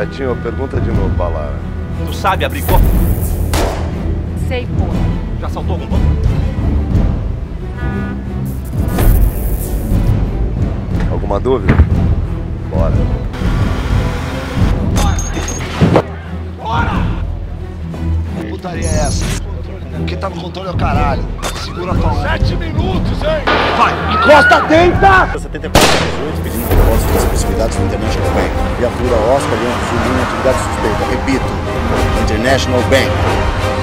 Netinho, pergunta de novo, Balara. Tu sabe abrir cofre? Sei, porra. Já assaltou algum banco? Alguma dúvida? Bora. Que putaria é essa? Quem tá no controle é o caralho. Segura a pau. Sete minutos, hein? Vai! Encosta, tenta! 7418 pedindo depósito das do International Bank. Viatura Oscar, Leão Sul, linha atividade suspeita. Repito, International Bank.